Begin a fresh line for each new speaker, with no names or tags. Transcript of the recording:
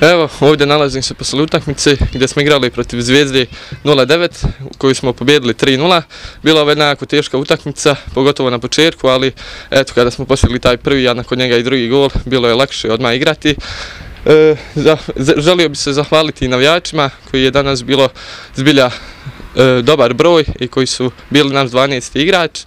Evo, ovdje nalazim se posle utakmice gdje smo igrali protiv Zvijezde 0-9, u kojoj smo pobjedili 3-0. Bila ovo jako teška utakmica, pogotovo na početku, ali eto, kada smo postigli taj prvi, a nakon njega i drugi gol, bilo je lakše odmah igrati. E, za, želio bi se zahvaliti navijačima koji je danas bilo zbilja e, dobar broj i koji su bili nam 12. igrač.